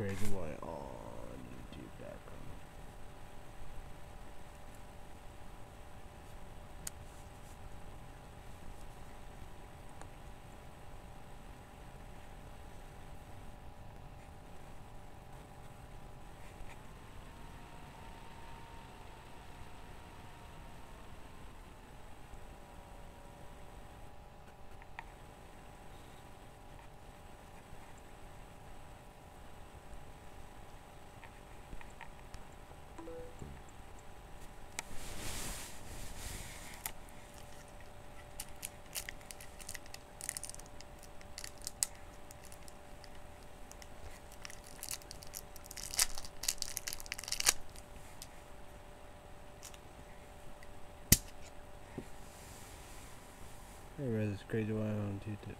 Crazy Wyatt on uh, YouTube.com. Hey, Red, it's Crazy Wyatt on YouTube.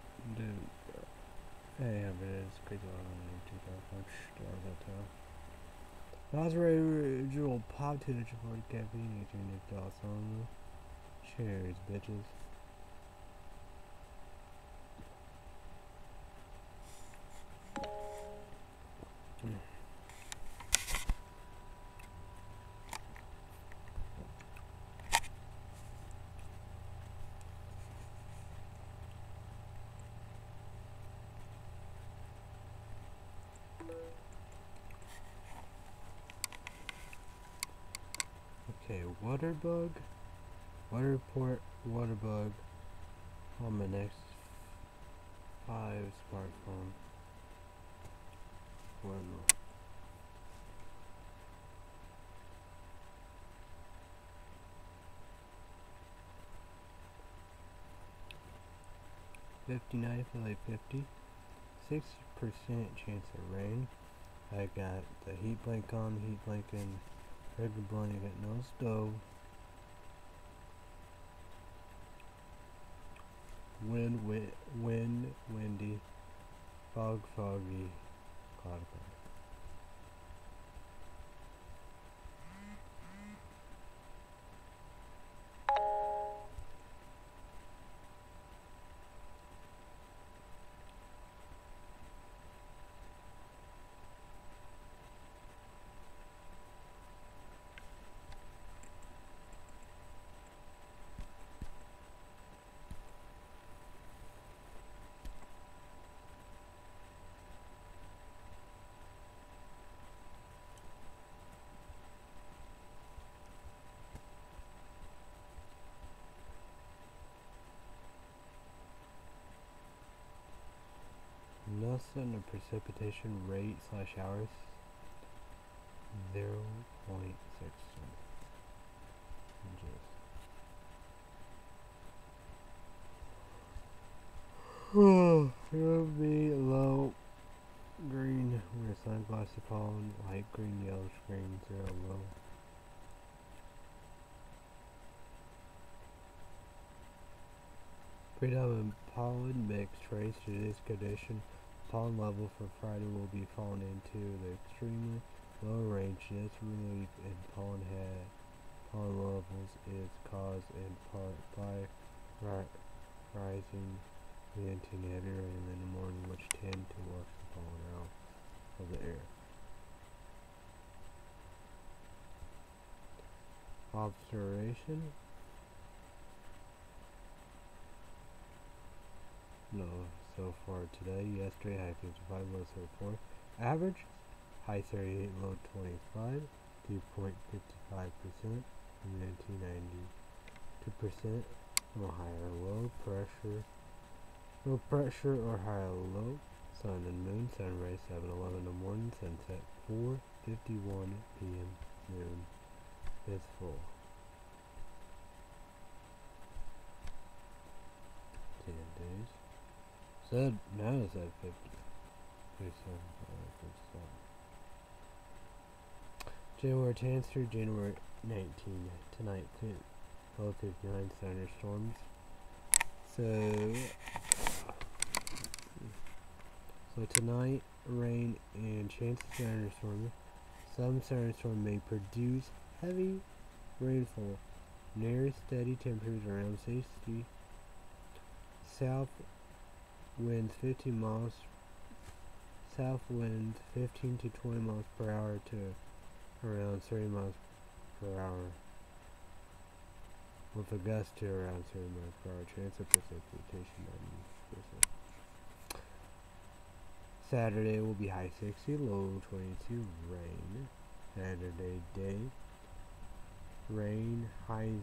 Yeah, but it's Crazy Wyatt on tell. That's original pop to the caffeine and Nick Dawson. Cheers, bitches. Water bug, water port, water bug on my next five smartphone. One. Fifty-nine for like fifty. Six percent chance of rain. I got the heat blanket on, heat blanket regular blanket, no stove. Wind, wi wind, windy, fog, foggy, cloud, cloud. Nelson the precipitation rate slash hours zero point six inches. It'll be low green where sunglasses pollen, light green, yellow green, zero low. Predominant pollen mix trace to this condition. Pollen level for Friday will be falling into the extremely low range. This relief in pollen head pollen levels is caused in part by ri rising and heavy in the morning, which tend to wash the pollen out of the air. Observation No, so far today, yesterday, high 55, low 34. Average, high 38, low 25, 2.55%, humidity 92%, no higher low pressure, no pressure or higher low, sun and moon, sunrise 7, 11 in the morning, sunset 4, 51 p.m., noon is full. 10 days. Said now it's at 50. 57, January 10th through January 19th. Tonight, low 59 thunderstorms. So, so tonight, rain and chance of thunderstorms. Some thunderstorm may produce heavy rainfall. Near steady temperatures around 60. South winds 50 miles South winds 15 to 20 miles per hour to around 30 miles per hour. With a gust to around 30 miles per hour. Chance of precipitation 90%. Saturday will be high 60, low 22, rain. Saturday day. Rain, highs,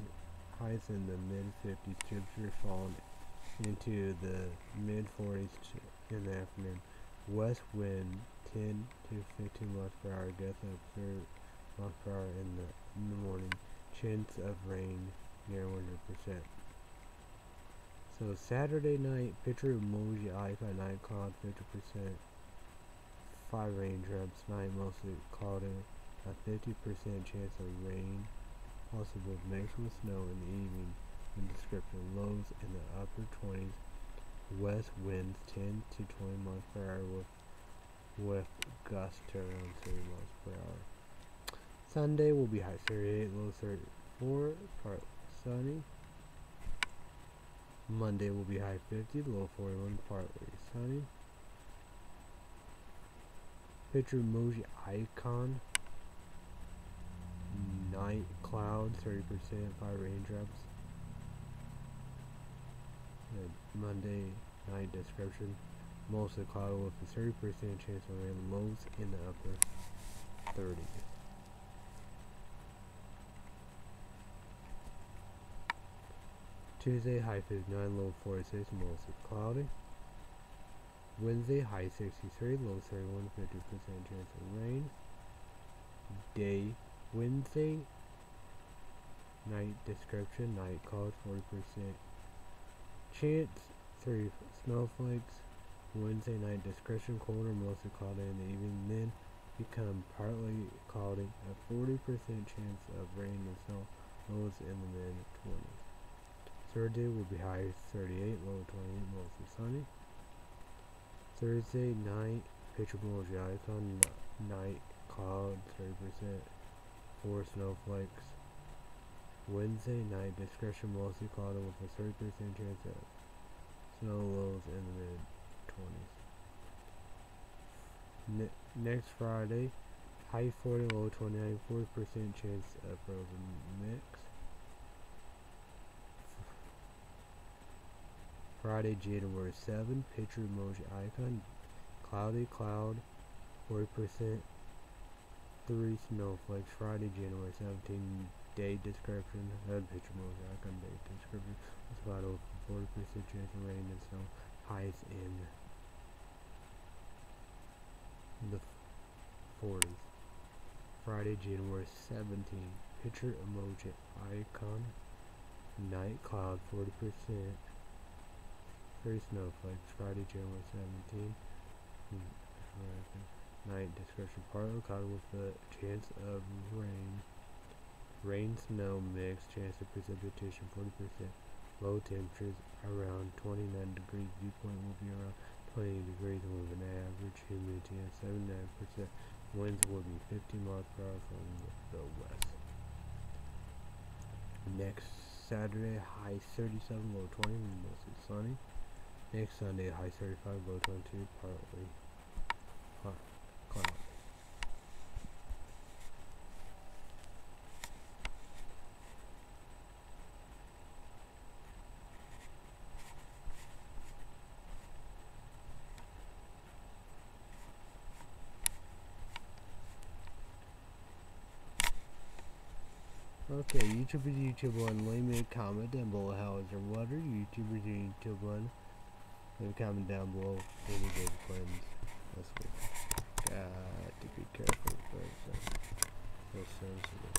highs in the mid 50s, temperature falling into the mid 40s in the afternoon. West wind 10 to 15 miles per hour, gusts of 30 miles per hour in the, in the morning. Chance of rain near 100%. So Saturday night, picture emoji icon night cloud 50%. 5 raindrops, night mostly cloudy, a 50% chance of rain, possible mixed with snow in the evening. In description, lows in the upper 20s, west winds 10 to 20 miles per hour with, with gusts to around 30 miles per hour. Sunday will be high 38, low 34, part sunny. Monday will be high 50, low 41, partly sunny. Picture emoji icon. Night cloud, 30%, 5 raindrops. And Monday night description. Mostly cloudy with a 30% chance of rain, lows in the upper 30s. Tuesday, high 59, low 46, mostly cloudy. Wednesday, high 63, low 31, 50% chance of rain. Day, Wednesday, night description, night cloud, 40% chance, 3 snowflakes. Wednesday night description, colder, mostly cloudy in the evening, then become partly cloudy, a 40% chance of rain and snow, lows in the mid 20s. Thursday will be high 38, low 28, mostly sunny. Thursday night, picture emoji icon, night cloud 30%, 4 snowflakes. Wednesday night, discretion mostly cloudy with a 30% chance of snow lows in the mid 20s. Ne next Friday, high 40, low 29, 40% chance of frozen mix. Friday, January 7, picture emoji icon, cloudy cloud, 40%, 3 snowflakes. Friday, January 17, day description, head picture emoji icon, day description, with about over 40% chance of rain and snow, highs in the 40s. Friday, January 17, picture emoji icon, night cloud, 40%, Three snowflakes. Friday, January 17. Night description partly cloudy with a chance of rain. Rain snow mix. Chance of precipitation 40%. Low temperatures around 29 degrees. Dew point will be around 20 degrees with an average humidity of 79%. Winds will be 50 miles per hour from the west. Next Saturday, high 37, low 20, mostly sunny. Next Sunday, high 35, low 22, partly cloud. Okay, YouTubers, YouTube one, leave me a comment down below how is your water, YouTubers, YouTube one. Leave a comment down below any good friends this week. Got to be careful but uh, so sensitive.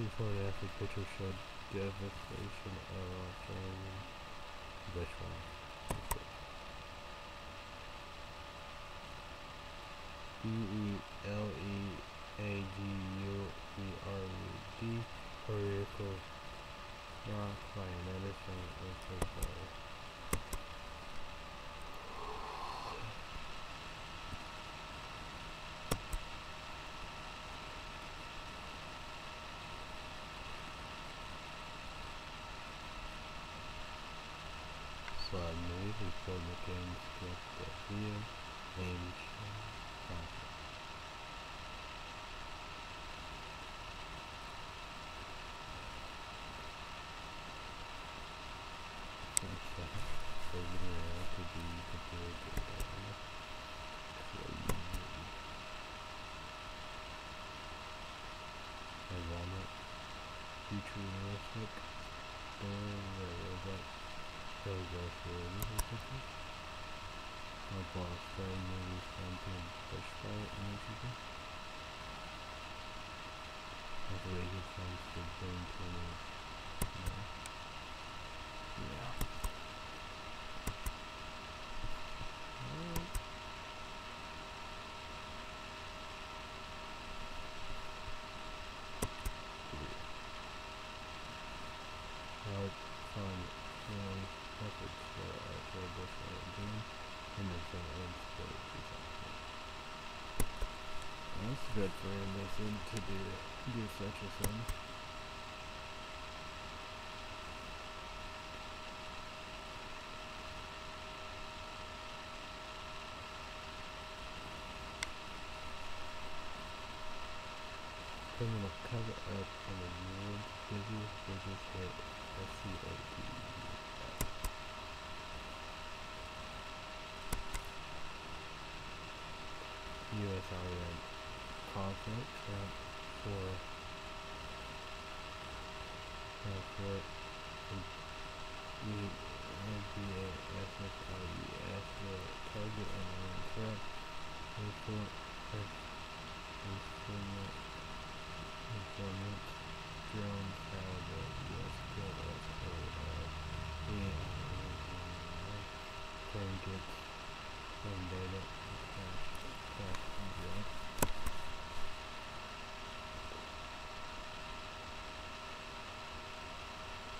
before find after if picture showed devastation of Australian bushfire. E E Slide move before the game skip the video name content. So video to be compared to the I want it futuristic story where robots go go through anything. My boss friend movies something bushfire music. I believe it sounds to bring to me. No. Yeah. Alright. Hard, fun, feeling, efforts for a for bushfire game, and the thing ends for That's good for Anderson to do do such a thing. Criminal cover up on the world's busiest business hit, SCOT. USRM conflict Trump for uh, for NBA SFIES the target unknown threat report informant informant drones how the US killed SOL targets from data cache cache junk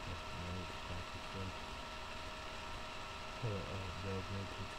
That's nice Pakistan uh, uh,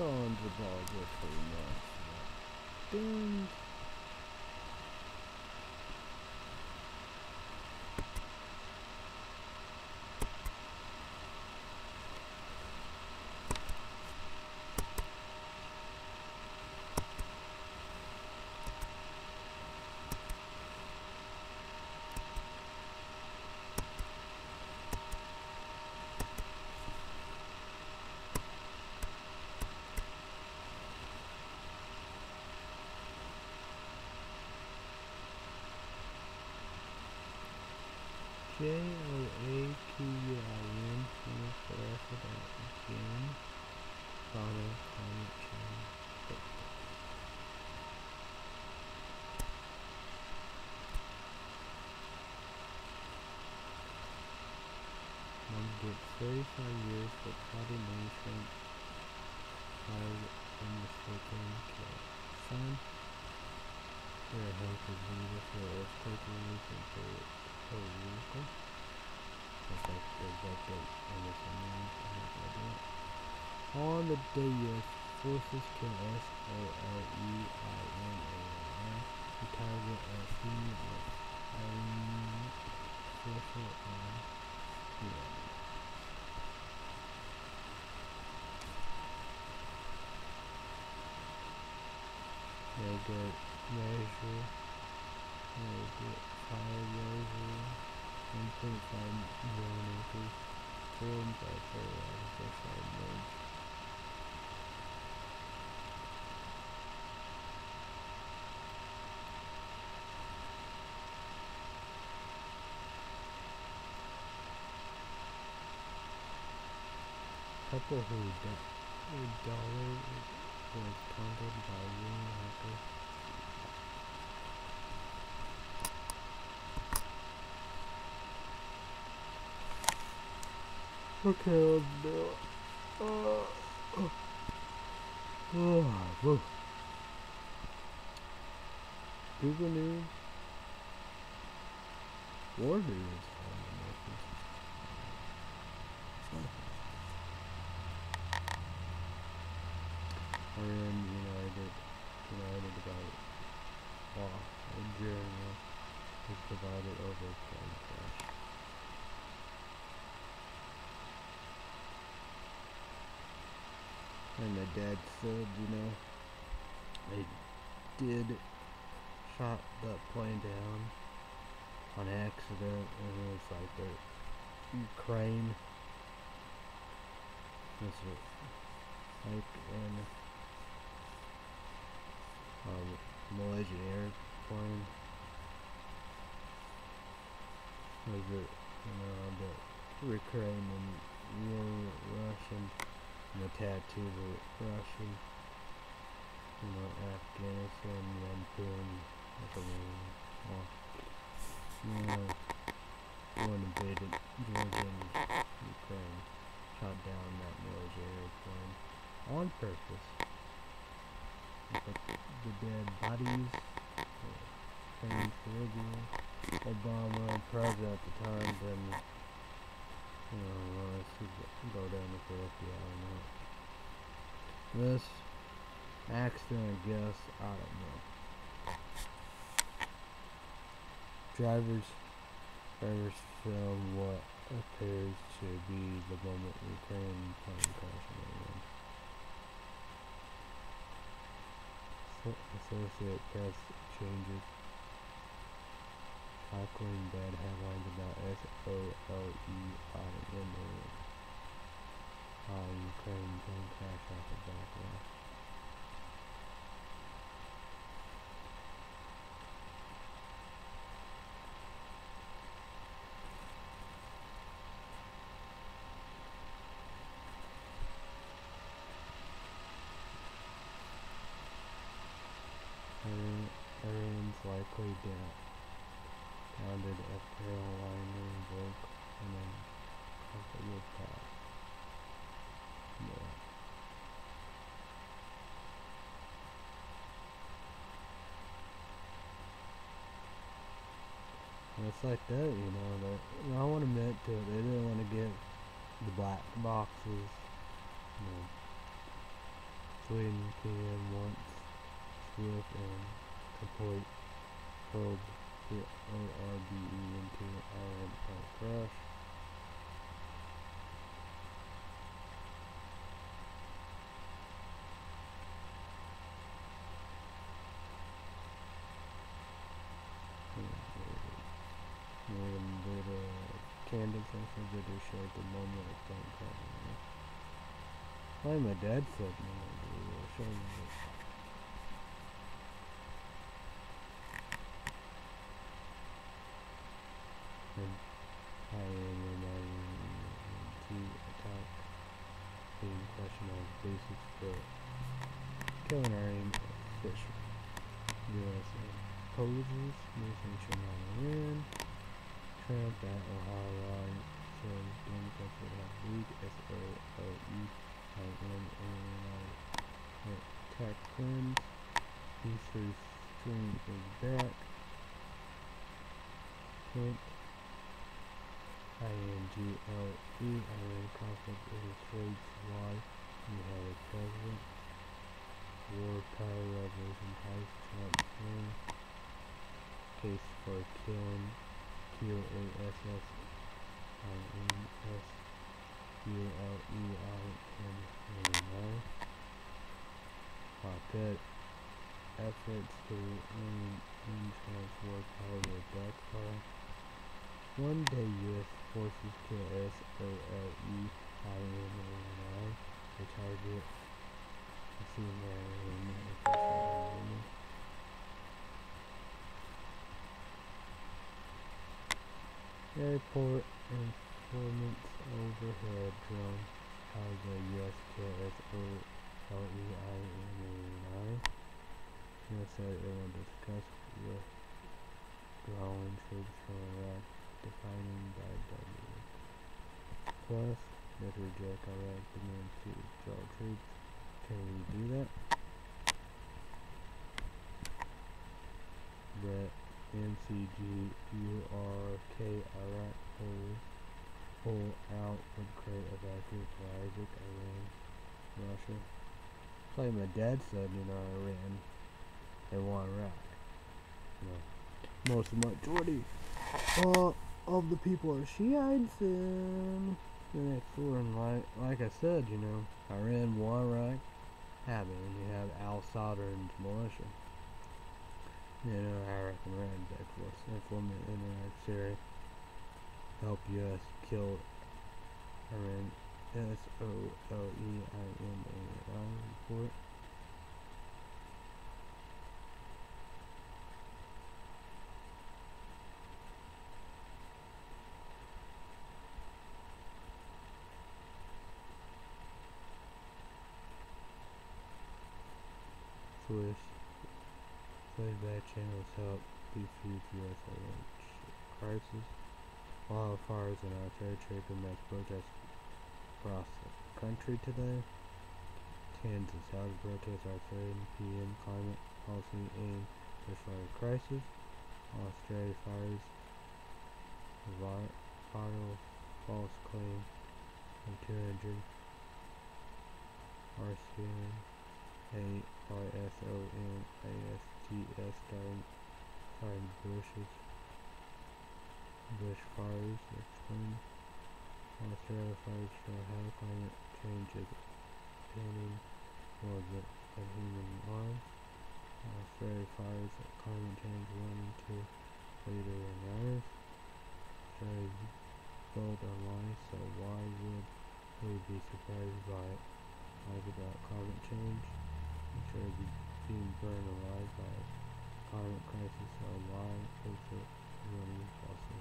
400 dollars worth of Ding. J O A Q U I N stands for June. Father Climate Change. Mom gets 35 years for plotting management. Five unmistaken kill. Son. Their health is needed for earthquake relief and for on the day US forces kill S O L E I N A N target as seen as Irene social and yeah. Measure, measure, 1.5 million acres, formed by fertilizer freshwater merge. Couple who, dollar was pummeled by William Harper Okay, I'm not. Uh, oh, oh, whoa. Google News. War News. on the Memphis. Iran United United about law Algeria is divided over plane crash. And my dad said, you know, they did shot that plane down on accident and it was like the Ukraine was it like in um, Malaysian airplane. Was it you know the Ukraine and war Russian and the tattoo the Russian you know Afghanistan Yampun like a well, yeah, one invaded Georgia Ukraine, shot down that military airplane on purpose. But the dead bodies, uh, Kenny Caribbean, Obama, president at the time, then, you know, let's go down with the FBI on that. This accident, I guess, I don't know. Drivers, drivers film what appears to be the moment Ukraine plane crashed into Iran. So, Associate Press changes. Shocking bad headlines about S-O-L-E-I-N-A. How Ukraine plane crash after backlash. Iran, Iran's likely down, founded a Carolina broke and then comfortable path. Yeah. It's like that, you know, that I want to admit to it, they didn't want to get the black boxes, you know. Sweden can once swift and complete probe the ORBE into Iron crash. William did a the moment of plane crash. Why my dad said no, show me this. I-N-G-L-E, Iran conflict illustrates why we have a president. War power revolution Trump in. Case for killing Q-A-S-S I-N-S U-L-E-I-N-N-I. Op-ed efforts to end Trump's war power backfire. One day U.S. forces kill S-O-L-E-I-N-A-N-I, the target. Airport informants overhead drone. How the U.S. KSOLEINA USA will discuss with growing troops from Iraq, defining by W. Plus, let's reject Iraq demand to withdraw troops. Can we do that? Brett McGurk Iraq pull, out would create a vacuum for Isaac, Iran, Russia. Like my dad said, you know, Iran, they want Iraq. Know, most of my majority uh, of the people are Shiites and the next door. And like, like I said, you know, Iran Iraq, have it, and you have al-Sadr's militia. You know, Iraq and Iran back force implement in Iraq, Syria, help U.S. kill Iran, S-O-L-E-I-N-A-I report. Help defuse U.S. crisis. Wildfires in our territory could mass protests across the country today. Kansas House protests are threatening PM climate policy aim to fire crisis. Australia fires viral false claim of 200 RCN A Starring bushes bush fires explain Australia fires show how climate change is pinning more the a human lives. Australia fires climate change warning to later in ours. Australia built on lies, so why would we be surprised by it? Lies about climate change. Australia being burned alive by a climate crisis, so why is it really fossil?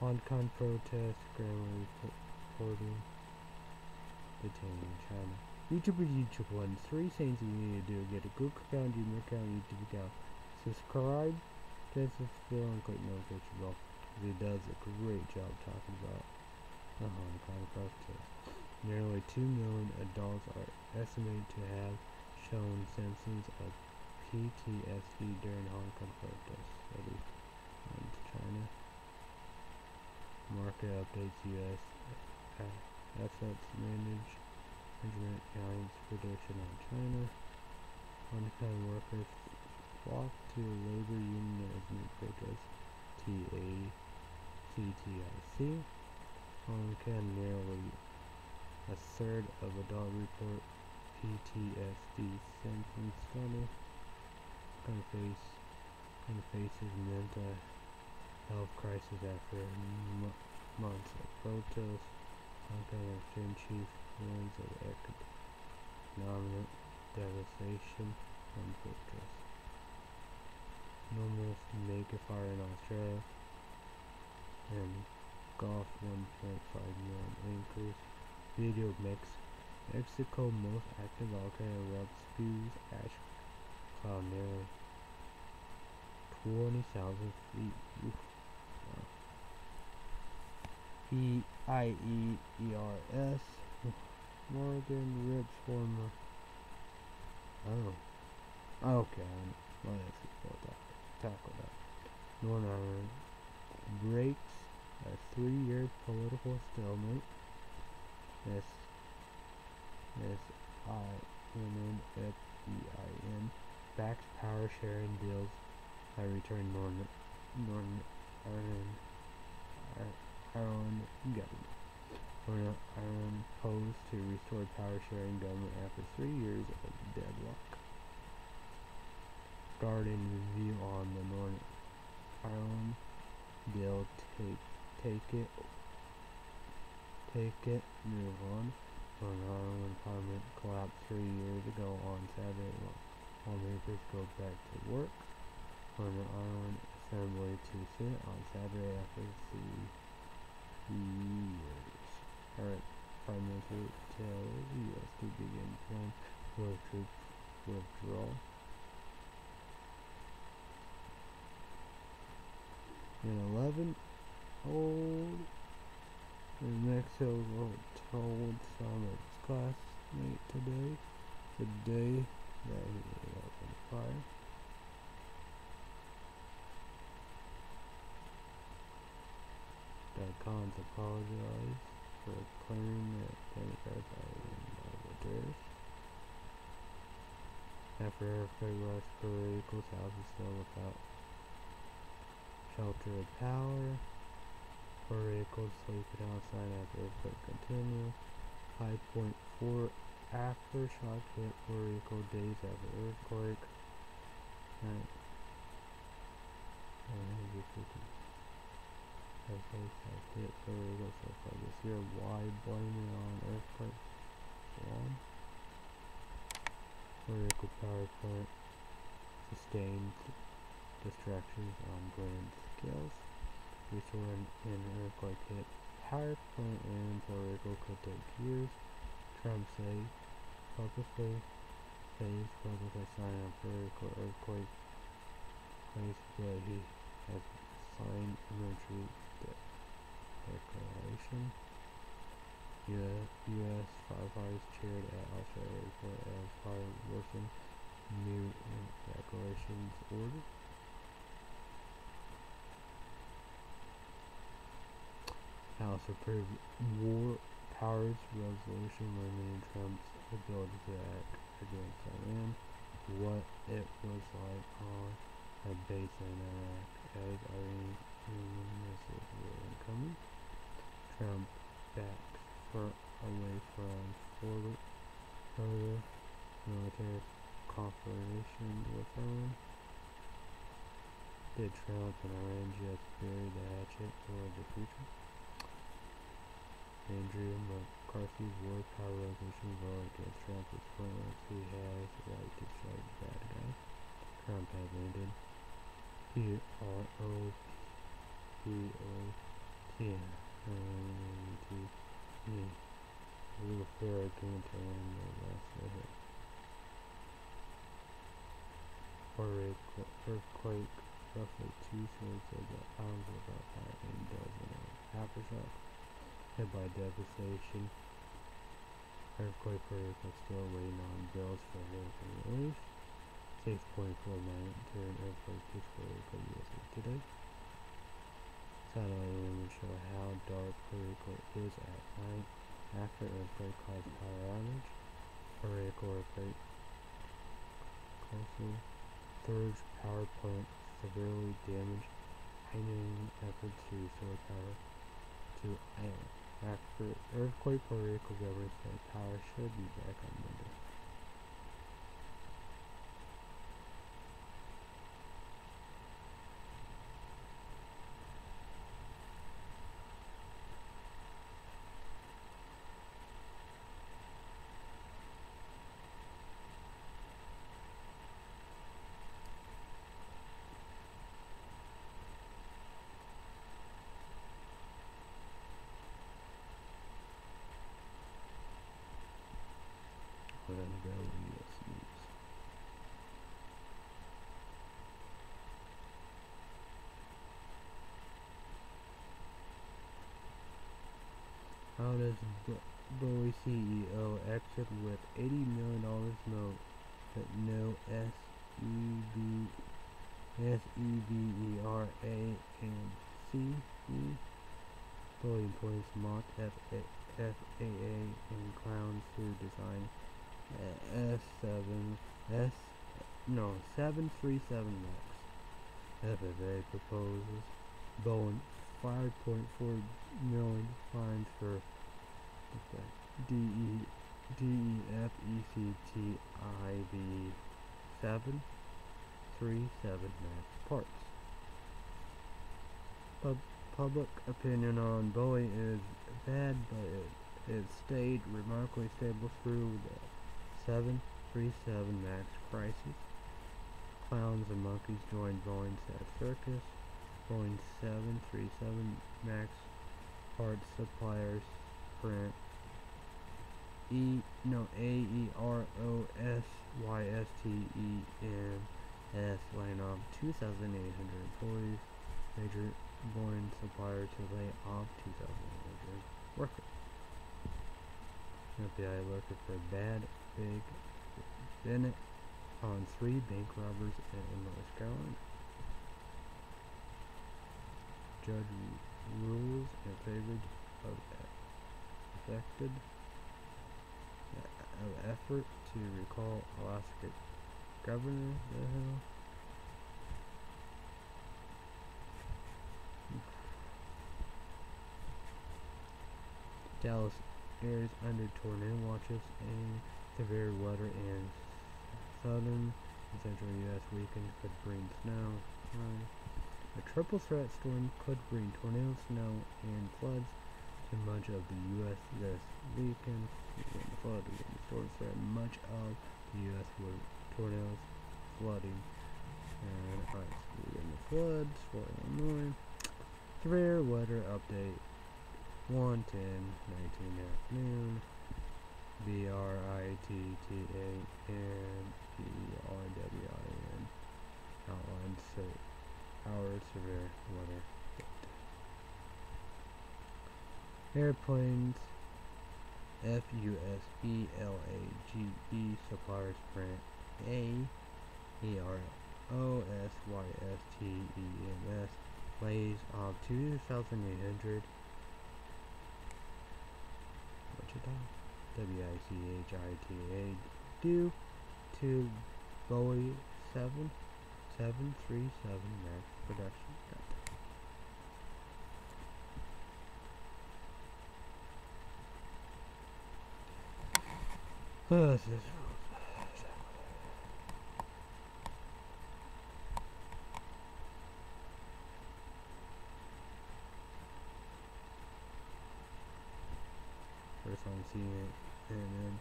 Hong Kong protests, Greenland reporting, detaining China. YouTube is YouTube one. Three things you need to do. Get a Google account, Gmail account, YouTube account. Subscribe, press the bell, and click notification bell. He does a great job talking about the Hong Kong protest. Nearly 2 million adults are estimated to have shown symptoms of PTSD during Hong Kong protests. Study um, on China. Market updates U.S. Uh, assets managed. Management guidance prediction on China. Hong Kong workers flock to labor union protest. TACTIC. Hong Kong nearly a third of adult report PTSD symptoms. Of face, of faces mental health crisis after months of protests. Hong Kong Exchange Chief warns of economic devastation from protests. Numerous mega fire in Australia and golf 1.5 million increase. Video mix. Mexico most active volcano erupts spews ash cloud nearly 20,000 feet. Oof. E I E E R S Morgan Rips former. Oh. Okay. Well, let's tackle that. Northern Ireland breaks a three-year political stalemate. S S I N N F E I N backs power sharing deals I return Northern Northern Ireland Ireland government. Northern Ireland posed to restore power sharing government after three years of deadlock. Guardian review on the Northern Ireland bill take take it take it move on Northern Ireland Parliament collapsed three years ago on Saturday members go back to work Northern Ireland Assembly to sit on Saturday after three years current Prime Minister tells U.S. to begin plan for troop withdrawal. An 11 old New Mexico told some of his classmates today, the day that he opened fire. That Um, Collins apologized for claiming that Democrats are in After earthquake Puerto Rico's house is still without shelter of power. Puerto Rico sleeping outside after earthquake continue. 5.4 aftershock hit Puerto Rico days after earthquake. Right. Earthquakes have hit Rico so far this year. Why blame it on earthquakes? One. Puerto Rico power plant sustained distractions on grand scales. Restoring an earthquake hit power plant in Puerto Rico could take years. Trump say publicly says publicly sign Puerto Rico earthquake place, but he has signed emergency declaration. U.S. firefighters cheered at Australia airport as fire worsened. New declarations ordered. House approved war powers resolution limiting Trump's ability to act against Iran. What it was like on a base in Iraq as Trump backs for away from further, further military cooperation with um, Iran. Did Trump and Iran just bury the hatchet for the future? Andrew McCarthy's war power resolution vote against Trump is pointless. He has the right to strike bad guys. Trump has ended. O P O T N T E. A little fair to end the last it. Earthquake, roughly two thirds of the was about five and dozen of aftershocks hit by devastation. Earthquake Puerto still waiting on bills for local relief. Safe point for night during earthquake Puerto Rico USA today. Satellite images show how Puerto is at night after earthquake caused power outage. Puerto Rico earthquake causing third power plant severely damaged, heightening effort to restore power to island. After earthquake, Puerto Rico government said power should be back on Monday. How does Boeing CEO exit with $80 million note but no S-E-B C-E? Boeing employs mock FAA and clowns to design uh, S7 S no 737 Max. FAA proposes Boeing 5.4 million fines for D E D E F E C T I V seven three seven max parts. Pub public opinion on Boeing is bad, but it, it stayed remarkably stable through the 737 MAX crisis. Clowns and monkeys joined Boeing's sad circus. Boeing 737 MAX parts suppliers Sprint. E no A E R O S Y S T E N S laying off 2,800 employees. Major Boeing supplier to lay off 2,800 workers. FBI looking for bad big Bennett on three bank robbers in North Carolina. Judge rules in favor of affected of effort to recall Alaska governor. Dallas airs under tornado watches and severe weather in southern and central U.S. weekend could bring snow. Right. A triple threat storm could bring tornadoes, snow, and floods to much of the U.S. this weekend. Again, flood again. Storms threaten much of the U.S. with tornadoes, flooding, and ice. Again, the floods for Illinois. Severe weather update 110 19 afternoon. B R I T T A N P R W I N outline so our severe weather Airplanes. F U S E L A G E. Suppliers print A. E R O S Y S T E M S. Lays of 2,800 Wichita W-I-C-H-I-T-A due to Boeing 7737 Max production First time seeing it, and then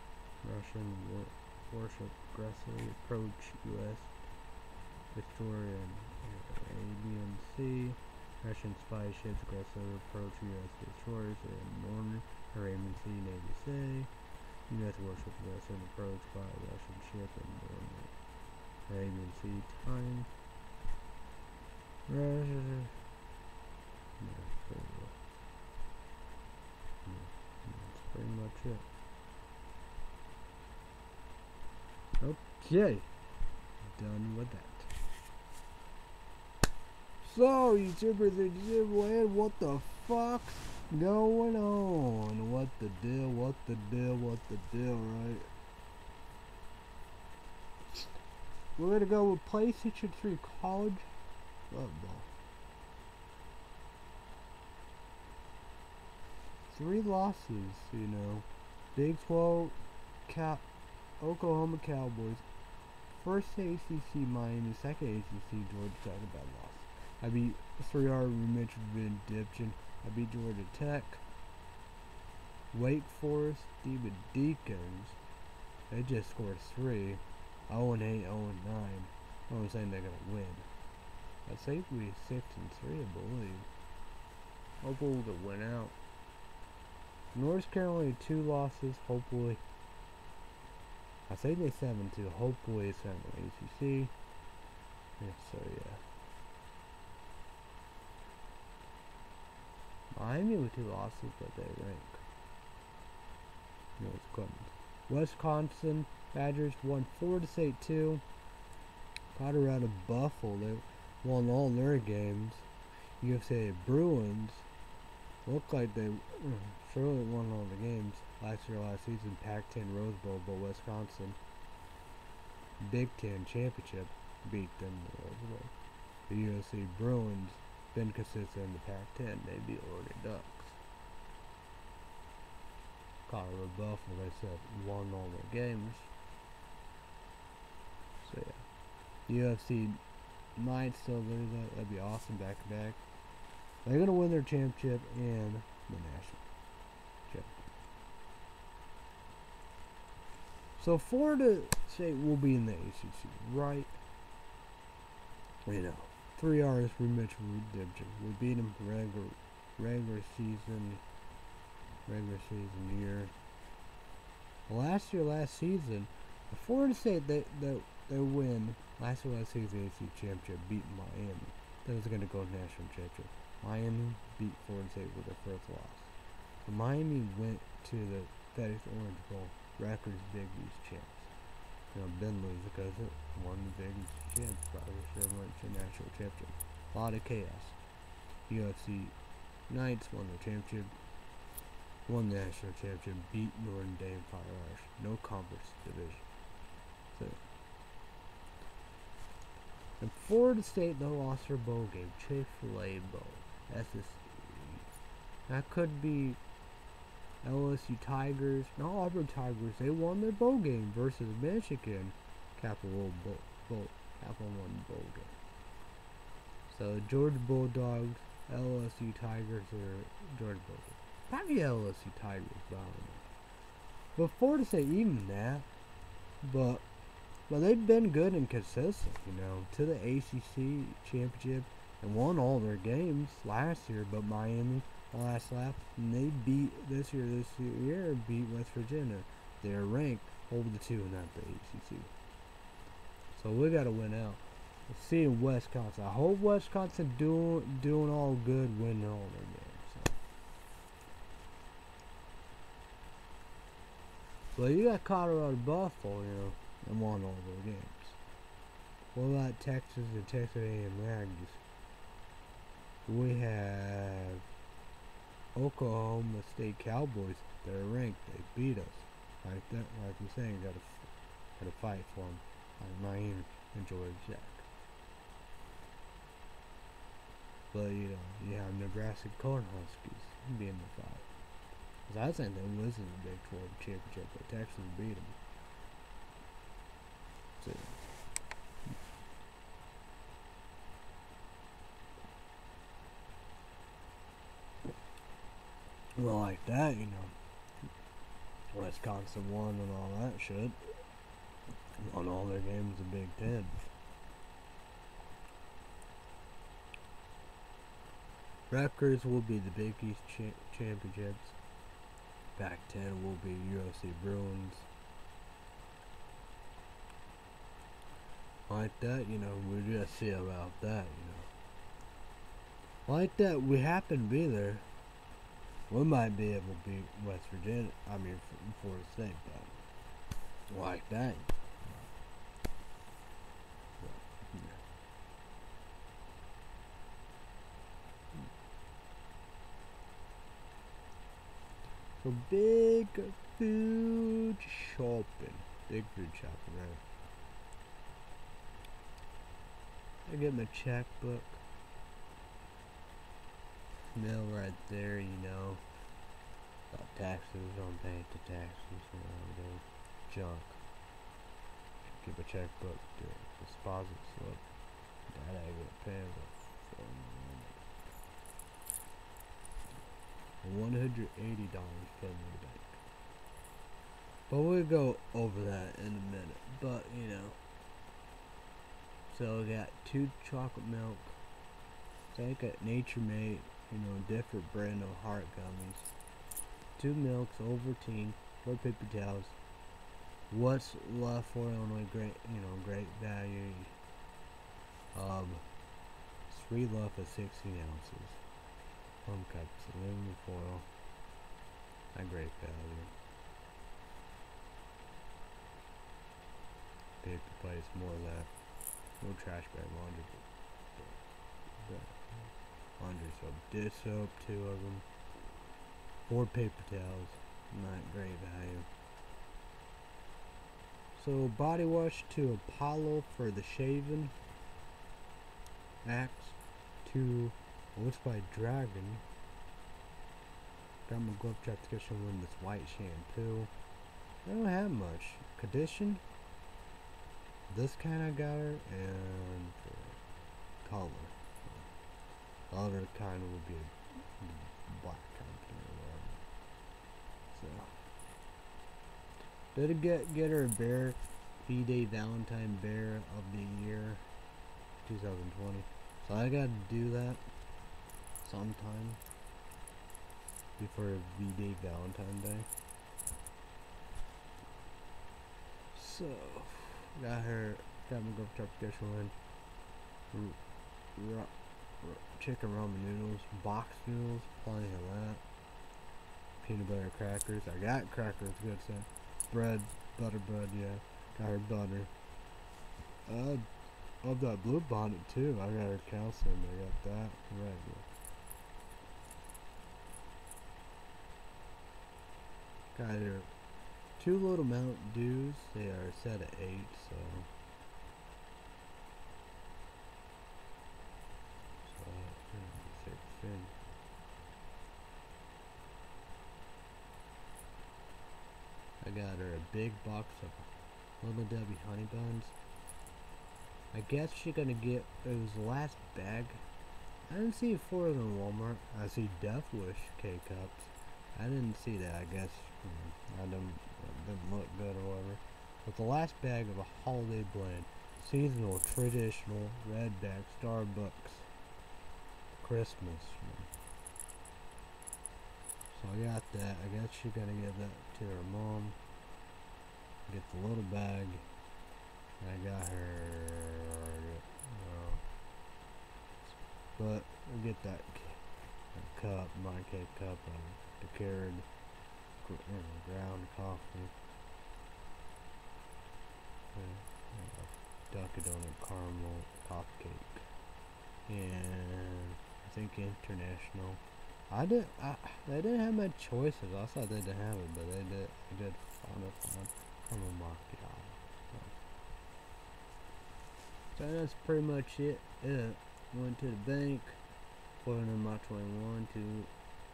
Russian war warship aggressively approach U.S. Victoria and Arabian Sea. Russian spy ships aggressively approach U.S. destroyers in Northern Arabian Sea Navy say. U.S. warship aggressive approach by Russian ship Northern Arabian Sea time. Russia. That's pretty much it. Okay. Done with that. So, YouTubers land, what the fuck's going on? What the deal, what the deal, what the deal, right? We're gonna go with PlayStation 3 College Football. Three losses, you know. Big 12 Cap Oklahoma Cowboys. First ACC Miami, second ACC Georgia Tech, a bad loss. I beat 3R Mitch Dipchin. I beat Georgia Tech. Wake Forest, Stephen Deacons. They just scored three. 0 and 8, 0 and 9. I'm saying they're gonna win. I think we 6 and 3, I believe. Hopefully to win out. North Carolina two losses, hopefully. I say they seven too. Hopefully seven ACC. Yeah, so yeah. Miami with two losses, but they rank. No, it's Clemson. Wisconsin Badgers won four to State two. Colorado Buffalo they won all their games. USA Bruins looked like they mm, surely won all the games last year, last season. Pac-10 Rose Bowl, but Wisconsin Big Ten championship beat them the The USC Bruins been consistent in the Pac-10. They beat Oregon Ducks. Colorado Buffalo, they said, won all their games. So yeah, UFC might still lose that. That'd be awesome back to back. They're gonna win their championship and the national. So Florida State will be in the ACC, right? You know, three hours for Mitch Dipchin. We beat him regular regular season. regular season year. Last year, last season, the Florida State they they they win last year, last season AC championship, beat Miami. That was going to go national championship. Miami beat Florida State with their first loss. So Miami went to the FedEx Orange Bowl, records Big East champs. Know, Ben lose because it won the East champs, probably went to national championship. A lot of chaos. UFC Knights won the championship, won the national championship, beat Notre Dame Fire. No conference division. So, and Florida State, though, lost their bowl game. Chick-fil-A Bowl. SSC. That could be LSU Tigers. No, Auburn Tigers. They won their bowl game versus Michigan. Capital Bowl. bowl Capital One bowl game. So Georgia Bulldogs, LSU Tigers, or Georgia Bulldogs. Probably LSU Tigers, but I don't know. But Florida State, even that. But but they've been good and consistent, you know, to the ACC championship and won all their games last year. But Miami, last lap, and they beat this year. This year beat West Virginia. They're ranked over the two in that the ACC. So we got to win out. Let's see in Wisconsin. I hope Wisconsin doing doing all good, winning all their games. So. But you got Colorado Buffalo, you know and won all their games. What about Texas and Texas A&M Aggies? We have Oklahoma State Cowboys. They're ranked. They beat us. Like that, like I'm saying, got to got to fight for them. Like Miami and Georgia Jack. But you know, you have Nebraska Cornhuskers being the fight. Cause I think they was in the Big 12 championship, but Texas beat them. So, like that, you know. Wisconsin won and all that shit. Won all their games in Big Ten. Rutgers will be the Big East cha Championships. Pac-10 will be USC Bruins. like that, you know, we just see about that, you know. Like that, we happen to be there. We might be able to beat West Virginia, I mean, Florida State, but like that. So big food shopping. Big food shopping, right? I get my checkbook. Mail right there, you know. Got taxes, don't pay the taxes, you know, junk. Keep a checkbook, do a deposit slip. That I get paid hundred eighty dollars put in the bank. But we'll go over that in a minute. But you know. So I got two chocolate milk. So I got Nature Made, you know, different brand of heart gummies. Two milks, Ovaltine, four paper towels. What's left for Illinois great, you know, great value. Um, three love of 16 ounces. Plum cups, aluminum foil. A great value. Paper plates, more that. No trash bag laundry. Laundry soap, dish soap, two of them. Four paper towels, not great value. So body wash to Apollo for the shaving. Axe to what's by Dragon. Got my glove trap to get some this white shampoo. I don't have much. Condition this kind I got uh, color and for color. The other kind would be black kind or whatever. So did get get her bear V Day Valentine Bear of the Year 2020. So I gotta do that sometime. before V-Day Valentine Day. So, got her, got my girlfriend to get one. Chicken ramen noodles, box noodles, plenty of that. Peanut butter crackers, I got crackers, good stuff. Bread, butter bread, yeah. Got her butter. Uh, of that blue bonnet too. I got her calcium. I got that regular. Got her two little Mountain Dews. They are set at eight. So six in. I got her a big box of Little Debbie honey buns. I guess she's gonna get it was the last bag. I didn't see four of them in Walmart. I see Death Wish K cups. I didn't see that. I guess hmm, I didn't didn't look good or whatever. But the last bag of a holiday blend, seasonal, traditional, redback, Starbucks, Christmas. So I got that. I guess she's gonna give that to her mom. Get the little bag. I got her. But we get that c- cup, my cake cup, of the cured gr- uh, ground coffee. Uh, Dunkin' Donut caramel top cake, and I think international. I did. I they didn't have much choices. I thought they didn't have it, but they did. They did find it fun caramel macchiato. So that's pretty much it. It went to the bank, put in my 21 to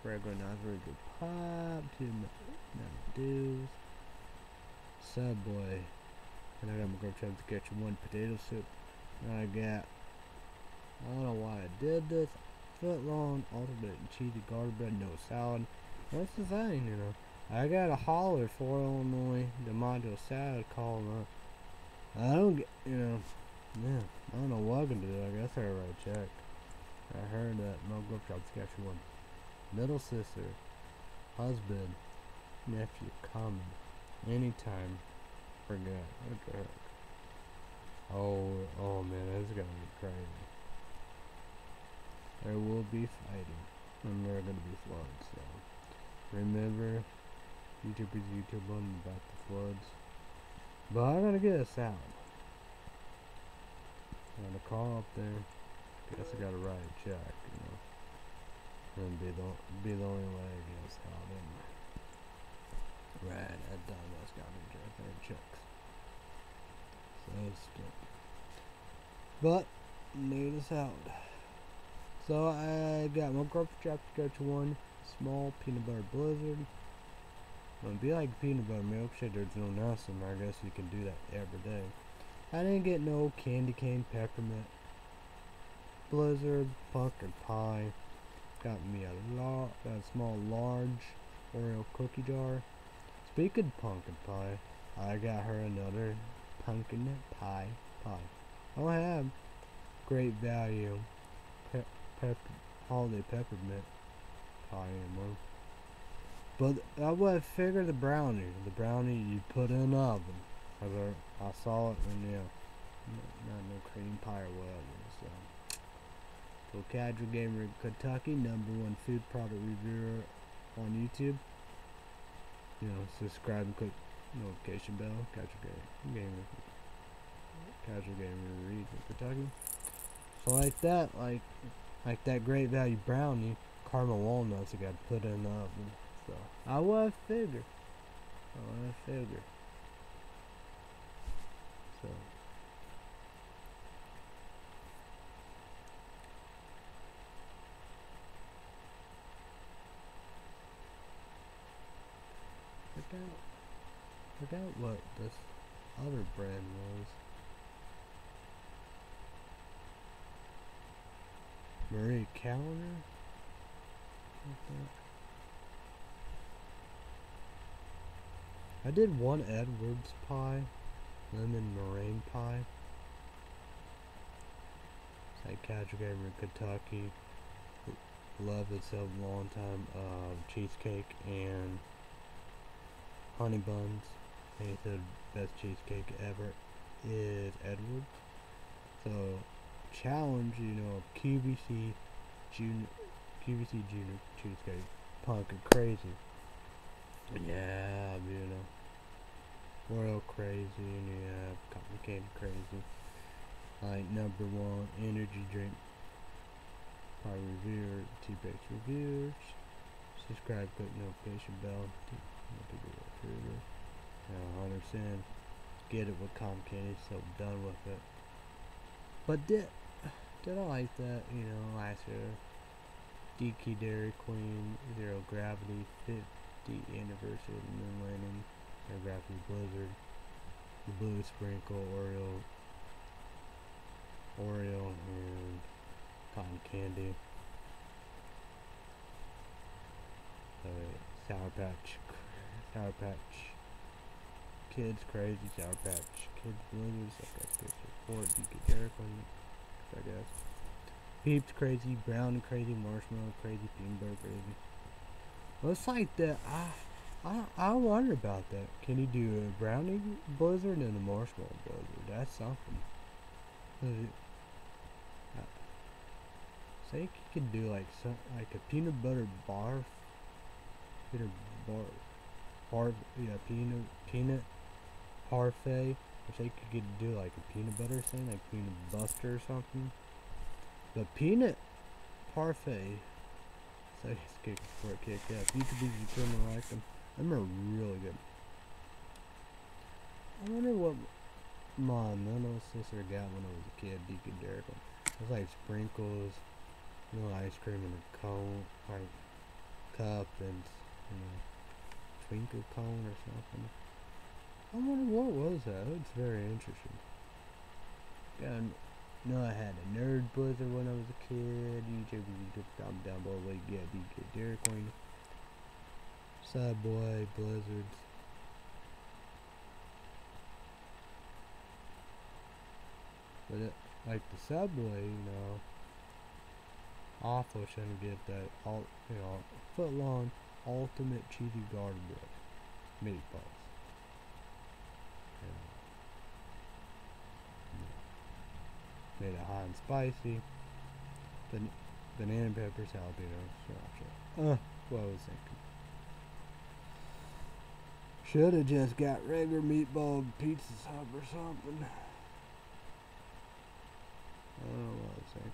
regular not very good pop, to Mountain Dews, Subway, and I got my girlfriend to catch one potato soup. And I got, I don't know why I did this, foot long, alternate cheesy garlic bread, no salad. That's the thing, you know. I got a holler for Illinois, the module salad calling up. I don't get, you know, yeah, I don't know what I'm gonna do. I guess I write a check. I heard that Mel Grove sketch one. Middle sister, husband, nephew, coming. Anytime. Forget. What the heck? Oh, oh man, this is gonna be crazy. There will be fighting. And there are gonna be floods, so. Remember, YouTube is YouTube on about the floods. But I'm gonna get a us out. gotta call up there. Guess I gotta write a check, you know. And be the be the only way I guess out in Right, at Donald's got me writing checks. So stupid. But need us out. So I got my girlfriend trap to go to one small peanut butter blizzard. It'd be like peanut butter milkshake, there's no nothing. I guess you can do that every day. I didn't get no candy cane peppermint. Blizzard, pumpkin pie. Got me a, lar- a small large Oreo cookie jar. Speaking pumpkin pie, I got her another pumpkin pie pie. I don't have great value pe- pep- holiday peppermint pie anymore. But I would figure the brownie. The brownie you put in the oven. I, I saw it and yeah, not no cream pie or whatever. So, so Casual Gamer Kentucky, number one food product reviewer on YouTube. You know, subscribe and click notification bell. Ga- Gamer, Casual Gamer Read in Kentucky. So like that, like like that great value brownie, caramel walnuts. I got put in the oven. So I was figure. I was figure. So. Forgot, forgot what this other brand was. Marie Callender? I did one Edwards pie, lemon meringue pie. It's like Casual Gamer Kentucky. love it's a long time of cheesecake and honey buns. I think the best cheesecake ever is Edwards. So challenge, you know, QVC junior QVC junior cheesecake. Punk crazy. Yeah, you know. Royal crazy and you have candy crazy. Like number one energy drink. Probably reviewer, T-Base Reviews. Subscribe, click notification bell. Now, 100 Get it with candy, so done with it. But did did I like that? You know, last year, DQ Dairy Queen Zero Gravity 50 anniversary of the moon landing. Zero Gravity Blizzard, Blue Sprinkle Oreo, Oreo and cotton candy. Uh, Sour Patch, Sour Patch Kids Crazy, Sour Patch Kids guess good support, DQ Dairy Queen, I guess. Peeps Crazy, Brown Crazy, Marshmallow Crazy, Butter Crazy. Looks like the, I, I, I wonder about that. Can he do a brownie blizzard and a marshmallow blizzard? That's something. Say you could do like some like a peanut butter bar, peanut bar, bar yeah peanut peanut parfait. Or say you could do like a peanut butter thing, like peanut buster or something. The peanut parfait so he's kicking for a kick ass. You could be determined like them. Them are really good. I wonder what my little sister got when I was a kid, Deacon Derrick. It was like sprinkles, you know, ice cream in a cone, like cup and, you know, twinkle cone or something. I wonder what was that. It's very interesting. Yeah, no, I had a nerd blizzard when I was a kid. YouTube, you down down below where you get Dairy Queen. Subway, blizzards. But it, like the subway, you know, awful shouldn't get that you know foot long ultimate cheesy garden bread meatballs. made it hot and spicy. Ban banana peppers, jalapeno, sriracha. Uh, what was thinking. Should have just got regular meatball pizza sub or something. I don't know what I.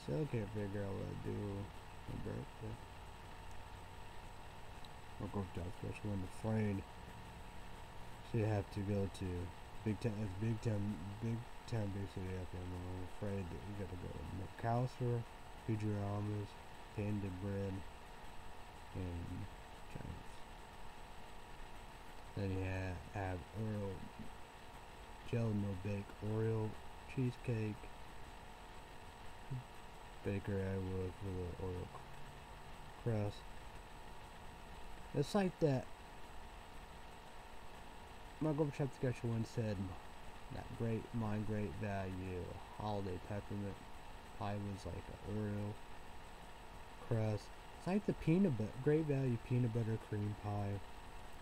Still can't figure out what to do my birthday. I'll go to especially when the friend. So you have to go to Big Town. It's Big Town. Big Town Big City FM. I'm afraid that you gotta go to McAllister, Futurama's, Panera Bread, and. Then you have, have Oreo, No Bake Oreo cheesecake. Baker Atwood with the Oreo crust. It's like that my girlfriend Sketcher one said that great my great value holiday peppermint pie was like an Oreo crust. It's like the peanut butter great value peanut butter cream pie.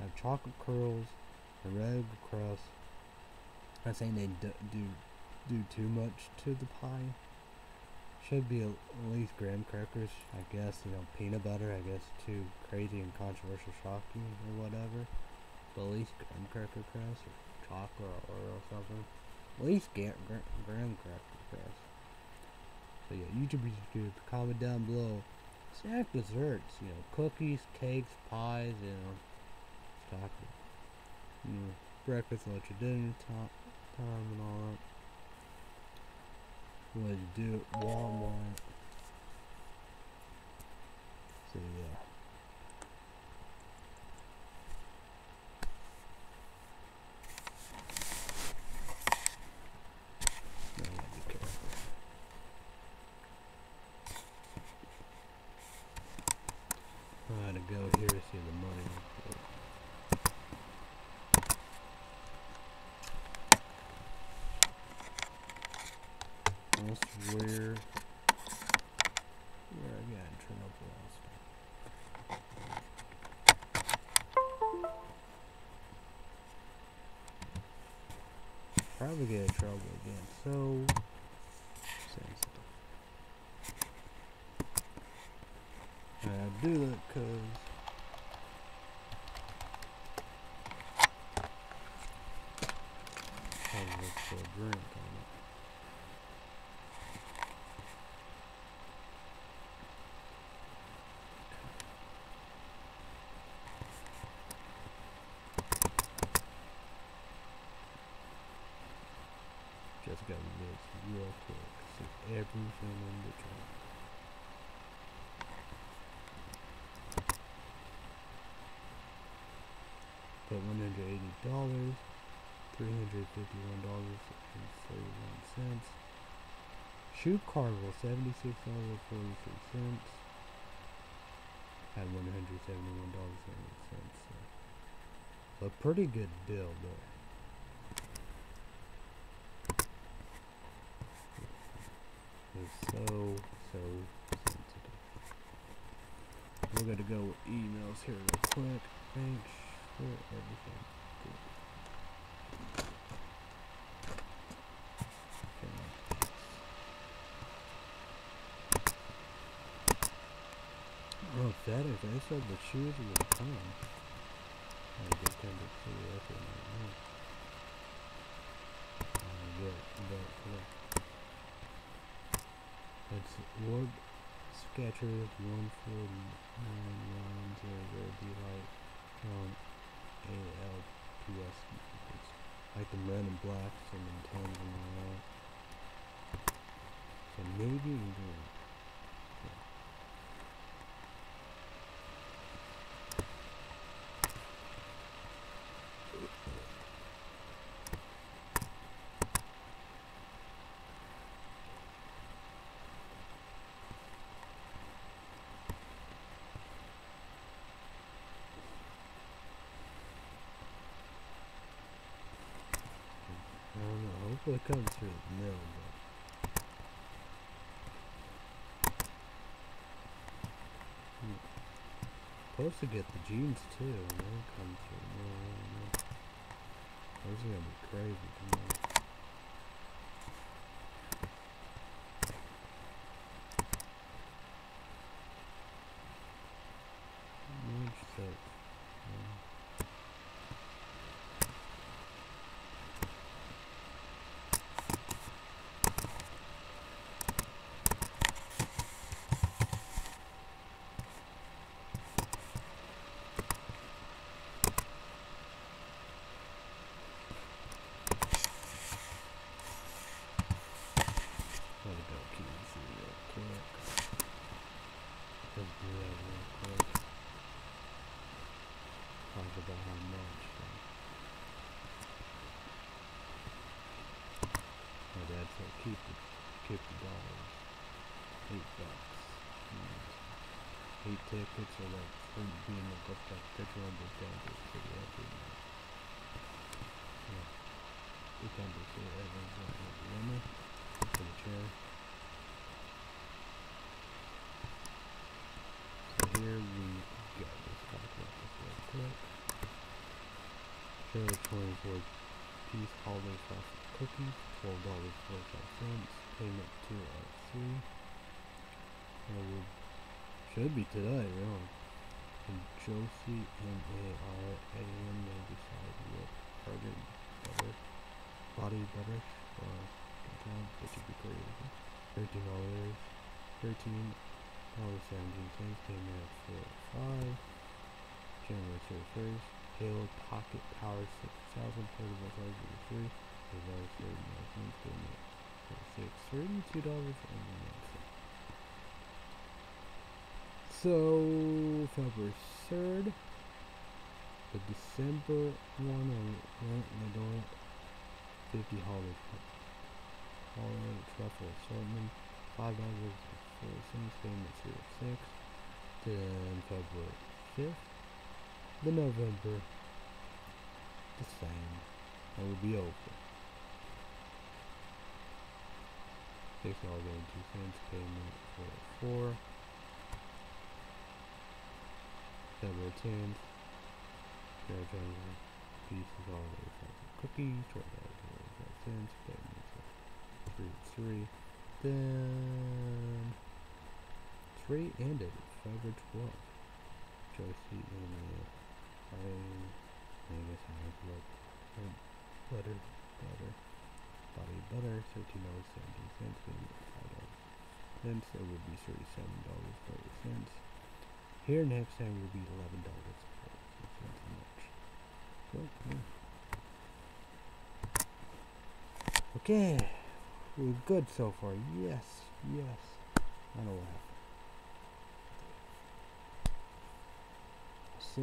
Have chocolate curls, a red crust. I'm saying they do, do do too much to the pie. Should be at least graham crackers, I guess. You know, peanut butter. I guess too crazy and controversial, shocking or whatever. But at least graham cracker crust or chocolate or something. At least get gra graham cracker crust. So yeah, YouTubers could comment down below. Snack desserts, you know, cookies, cakes, pies, you know, chocolate. You know, breakfast, lunch, or dinner time, time and all that. What you do at Walmart. So yeah. where where I gotta turn up so sensitive. I do that because I look for a drink on it. Just got this real quick. Trunk. Put one hundred eighty dollars, three hundred fifty one dollars and thirty one cents. Shoe Carnival seventy six dollars forty six cents. at one hundred seventy one dollars seventy cents. So a pretty good deal there. is so, so sensitive. Gonna go with emails here real quick. Thanks for everything. Good. Oh, FedEx, they said the shoes would come. I just kind of see that in my mind. I get that, yeah. It's Skechers 149 lines are going to be like um, ALPS. It's like the red and blacks and all. So maybe we can do it. I don't know. Hopefully through the mail, but. Hmm. Supposed to get the jeans too, and they'll come through. Those are gonna be crazy tomorrow. March 6th. Yeah. Let me go key and see real quick. Let's do that real quick. Talk about how much. uh, My dad said keep the keep the dollars. Eight bucks. And eight tickets or that being a book that picture on the campus pretty happy. Yeah. We can be here everyone's looking at the winner for the chair. So here we go. Let's talk this real quick. Cherry 24 piece holiday sausage cookies, twelve dollars forty five cents. Payment two of three. And we should be today, really. And Josie M A R A N they decide what target better body better or account, that should be. Thirteen dollars thirteen dollars seventeen cents came in at four oh five. January thirty first. Halo Pocket Power six thousand portable charger three. Eight dollars thirty nine cents came in at six thirty two dollars and one cent. So February third. The December one on rent adult fifty holiday holiday truffle assortment. Five dollars four cents payment zero six. Then February fifth. The November the same. It will be over. Six dollars and two cents payment for four. February tenth. Fair Jones pieces all the cookies, twelve dollars and five cents, payment three, three. Then three five or twelve. Josie and a I I guess I have look butter butter body butter thirteen dollars seventeen cents five dollars cents it would be thirty seven dollars forty cents. Here next time will be eleven dollars. Okay, we're good so far. Yes, yes. I know what happened. So,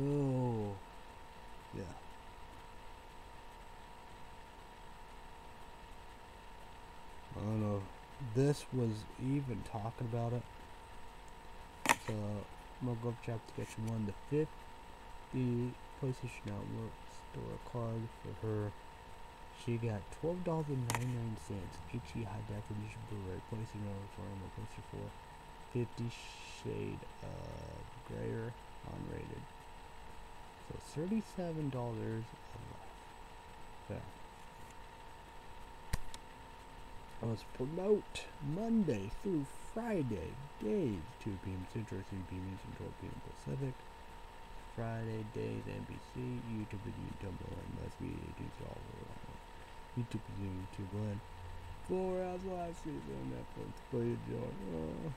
yeah. I don't know. This was even talking about it. So, Gonna go to get you one the fifth. The PlayStation Network store card for her she got twelve dollars and ninety nine cents. HD high definition Blu-ray PlayStation Network for the PlayStation 4. Fifty Shade of Grayer unrated. So thirty-seven dollars left. There. Let's promote Monday through Friday days, 2 p.m. Central, 3 p.m. Eastern, 12 p.m. Pacific. Friday days, NBC, YouTube, and YouTube, and must be 18 all over. YouTube is YouTube One. Four hours last season on Netflix. You doing? Uh,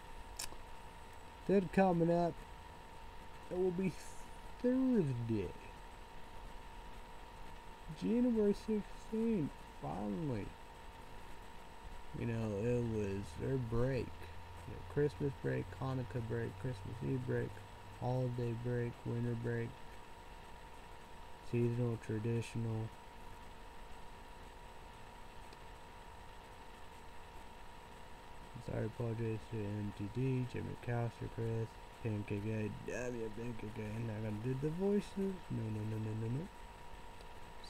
then coming up, it will be Thursday, January 16th. Finally, you know, it was their break. Christmas break, Hanukkah break, Christmas Eve break, holiday break, winter break, seasonal, traditional. Sorry, apologize to MTD, Jimmy McCaster, Chris, Pancake Guy, damn you, Guy. I'm not gonna do the voices. No, no, no, no, no, no.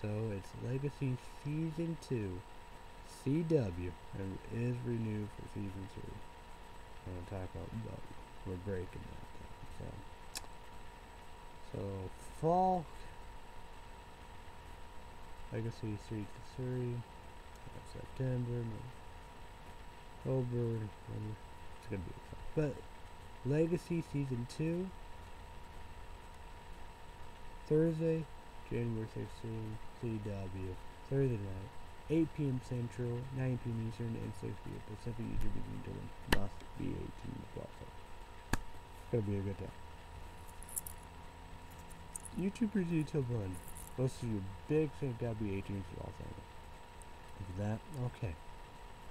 So it's Legacy Season 2, CW, and is renewed for Season 3 and about what We're breaking that. So, so Falk, Legacy Street Surrey, September, over. It's gonna be fun. But Legacy Season Two, Thursday, January 16, CW, Thursday night. 8 p.m. Central, 9 p.m. Eastern, and 6 p.m. Pacific, YouTube, YouTube, YouTube, B18 block. It's gonna be a good day. YouTubers YouTube one. Most of you big think gotta be 18 inches off Look at that. Okay.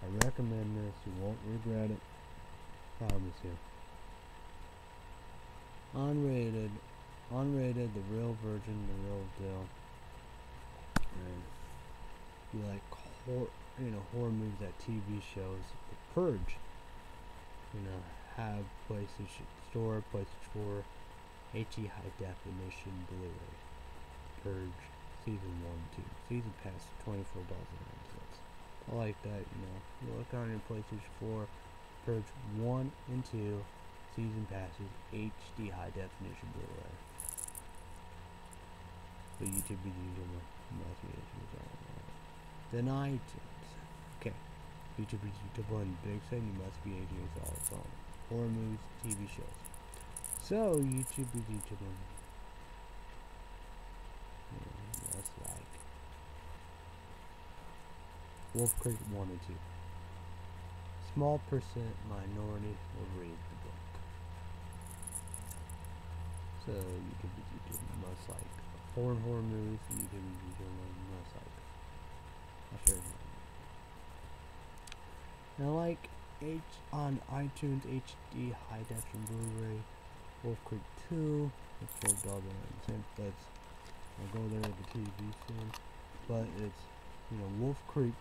I recommend this. You won't regret it. Promise you. Unrated. Unrated, the real virgin, the real deal. And you like horror, you know, horror movies, that TV shows. The Purge. You know, have PlayStation Store, PlayStation 4, HD High Definition Blu-ray. Purge, Season 1, 2. Season Pass, $24.99. I like that, you know. You look on your PlayStation 4, Purge 1 and 2, Season Passes, HD High Definition Blu-ray. The YouTube video must be Then iTunes. Is YouTube one big thing, you must be 18 years old. So, horror movies, TV shows. So, YouTube one. Hmm, That's like Wolf Creek 1 and 2. Small percent minority will read the book. So you could be doing most like foreign horror movies, you could be doing most like I'll show you. Now like H on iTunes HD high definition Blu-ray Wolf Creek 2 it's dollars and cents. That's I'll go there with the TV soon. But it's you know Wolf Creek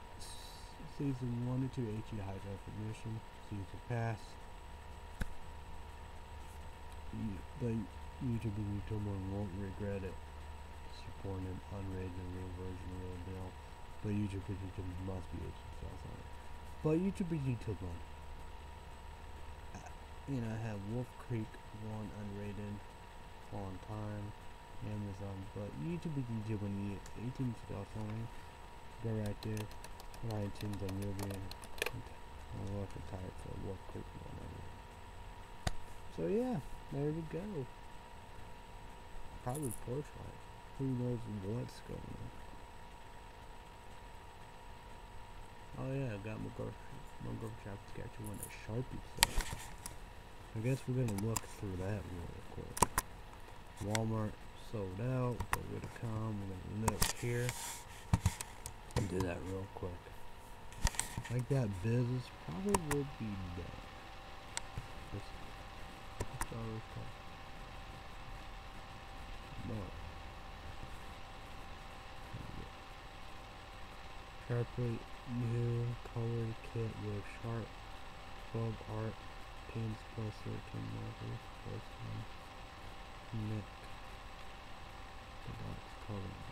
season 1 to 2 HD high definition season pass the YouTube and YouTube won't regret it supporting an unrated real version of real deal but YouTube YouTube must be HD but YouTube and YouTube one you know I have Wolf Creek 1 unrated on time Amazon but YouTube and YouTube when you 18 stuff on it go right there iTunes and you'll I'll look at type for what quick one. So yeah, there we go. Probably porch light. Who knows what's going on? Oh yeah, I got my girl trap one at Sharpie stuff. I guess we're gonna look through that real quick. Walmart sold out, but we're gonna come, we're gonna look here and do that real quick. Like that business probably would be done. Just, that's all it's called. But, Sharply new colored kit with sharp bug art pins plus 13 markers plus one nick the dots colored.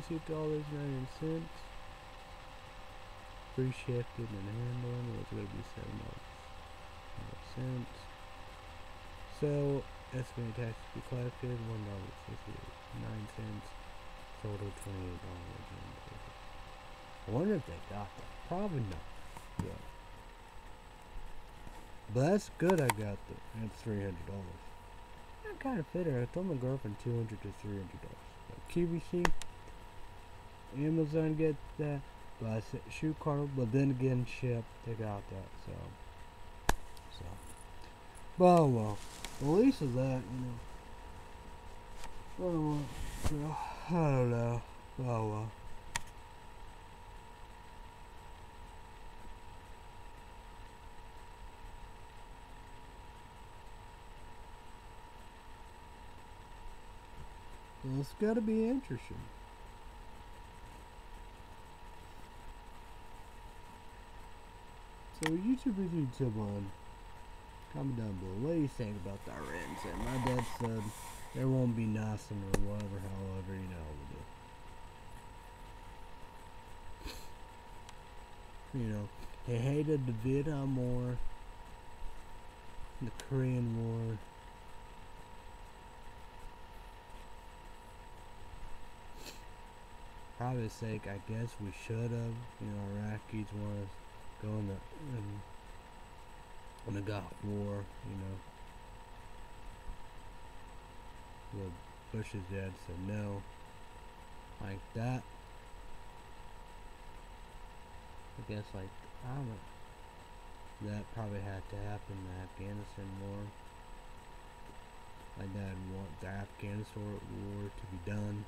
$38.99. Free shipping and handling was going to be $7.00. So, estimated tax to be collected $1.69. Total $28. I wonder if they got that. Probably not. Yeah. But that's good I got the it's three hundred dollars. I'm kinda fitting. I told my girlfriend $200 to three hundred dollars. But QVC Amazon get that. But I said shoe card, but then again, ship they got that. So, so. Oh, well, well, at least of that, you know. Oh well, well, I don't know. Oh well. Well, it's got to be interesting. So YouTube on. Comment down below. What do you think about the Irans? And my dad said there won't be nothing or whatever, however, you know. The, you know, he hated the Vietnam War, the Korean War. Probably sake, I guess we should have. You know, Iraqis to go in the in, in the Gulf War. You know, well, Bush's dad said no, like that. I guess like I don't. That probably had to happen the Afghanistan war. My dad want the Afghanistan war to be done